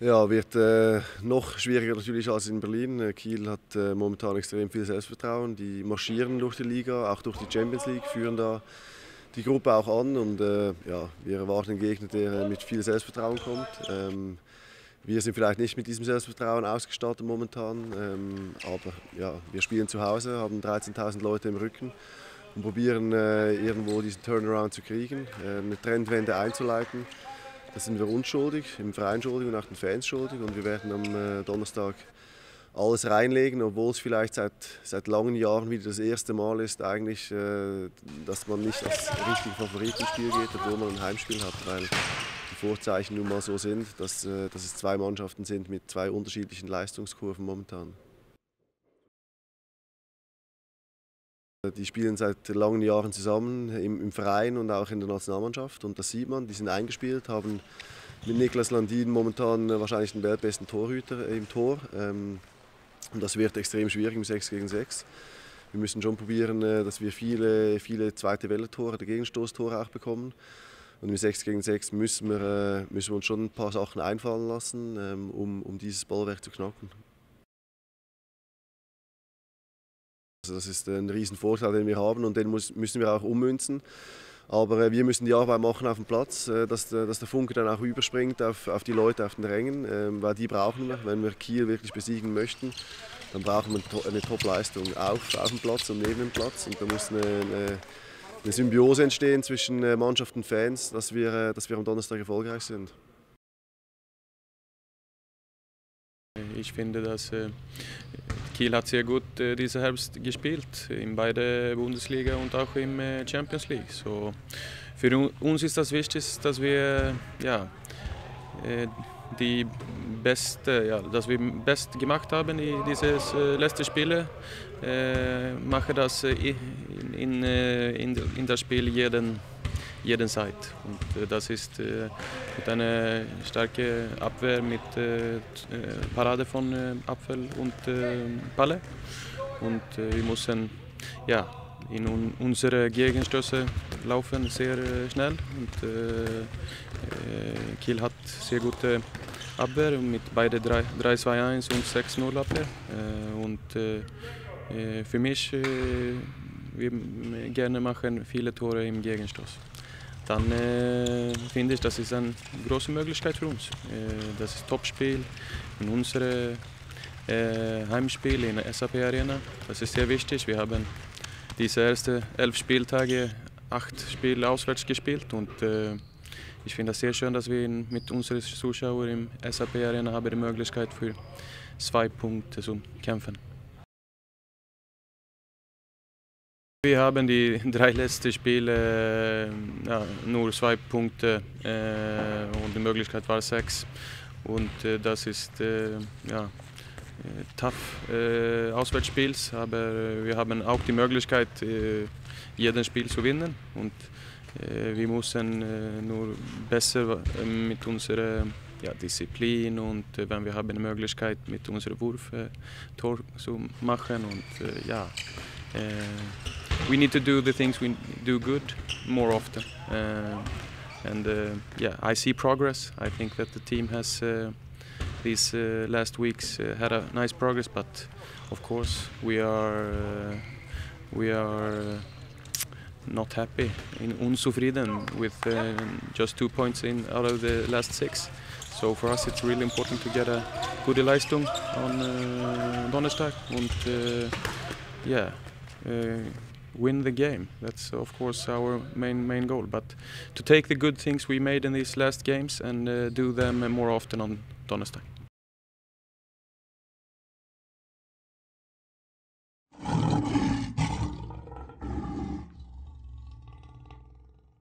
Ja, wird äh, noch schwieriger natürlich als in Berlin. Äh, Kiel hat äh, momentan extrem viel Selbstvertrauen. Die marschieren durch die Liga, auch durch die Champions League, führen da die Gruppe auch an und äh, ja, wir erwarten einen Gegner, der mit viel Selbstvertrauen kommt. Ähm, wir sind vielleicht nicht mit diesem Selbstvertrauen ausgestattet momentan, ähm, aber ja, wir spielen zu Hause, haben 13.000 Leute im Rücken und probieren äh, irgendwo diesen Turnaround zu kriegen, äh, eine Trendwende einzuleiten. Da sind wir unschuldig, im Verein schuldig und auch den Fans schuldig. Und wir werden am äh, Donnerstag alles reinlegen, obwohl es vielleicht seit, seit langen Jahren wieder das erste Mal ist, eigentlich, äh, dass man nicht als richtiger Favorit ins Spiel geht, obwohl man ein Heimspiel hat, weil die Vorzeichen nun mal so sind, dass, äh, dass es zwei Mannschaften sind mit zwei unterschiedlichen Leistungskurven momentan. Die spielen seit langen Jahren zusammen im, im, Verein und auch in der Nationalmannschaft und das sieht man, die sind eingespielt, haben mit Niklas Landin momentan wahrscheinlich den weltbesten Torhüter im Tor ähm, und das wird extrem schwierig im 6 gegen 6. Wir müssen schon probieren, äh, dass wir viele, viele zweite Welle-Tore, Gegenstoßtore auch bekommen. Und im 6 gegen 6 müssen wir, äh, müssen wir uns schon ein paar Sachen einfallen lassen, ähm, um, um dieses Ballwerk zu knacken. Also das ist ein riesen Vorteil, den wir haben und den muss, müssen wir auch ummünzen. Aber äh, wir müssen die Arbeit machen auf dem Platz, äh, dass, der, dass der Funke dann auch überspringt auf, auf die Leute auf den Rängen, äh, weil die brauchen wir. Wenn wir Kiel wirklich besiegen möchten, dann brauchen wir eine Top-Leistung auf, auf dem Platz und neben dem Platz. Und da muss eine, eine, eine Symbiose entstehen zwischen äh, Mannschaft und Fans, dass wir, dass wir am Donnerstag erfolgreich sind. Ich finde, dass äh, Kiel hat sehr gut äh, diese Herbst gespielt, in beide Bundesliga und auch im äh, Champions League. So, für uns ist das wichtig, dass wir ja, die beste, ja, dass wir best gemacht haben in dieses letzte Spiel. Äh, mache das in, in, in, das Spiel jeden jeden Zeit. Und äh, das ist äh, mit einer starken Abwehr mit äh, Parade von Apfel und Palle. Und wir müssen ja, in un unsere Gegenstöße laufen sehr schnell. Und, Kiel hat sehr gute Abwehr mit beide 3-2-1 und 6-0 Abwehr. und für mich, wir gerne machen viele Tore im Gegenstoß dann äh, finde ich, das ist eine große Möglichkeit für uns. Äh, das ist Topspiel in unserem äh, Heimspiel in der SAP Arena. Das ist sehr wichtig. Wir haben diese ersten elf Spieltage acht Spiele auswärts gespielt und äh, ich finde es sehr schön, dass wir mit unseren Zuschauern im SAP Arena haben die Möglichkeit für zwei Punkte zu kämpfen. Wir haben die drei letzten Spiele ja, nur zwei Punkte äh, und die Möglichkeit war sechs. Und äh, das ist äh, ja, äh, tough äh, Auswärtsspiels, aber wir haben auch die Möglichkeit, äh, jedes Spiel zu gewinnen. Und äh, wir müssen nur besser mit unserer ja, Disziplin und wenn wir haben die Möglichkeit, mit unserem Wurf Tor zu machen. Und ja, we need to do the things we do good more often. Uh, and uh, yeah, I see progress. I think that the team has uh, these uh, last weeks uh, had a nice progress, but of course we are uh, we are not happy, in unzufrieden with just two points in out of the last six. So for us, it's really important to get a good Leistung on Donnerstag and yeah win the game. That's of course our main main goal. But to take the good things we made in these last games and uh, do them more often on Donnerstag.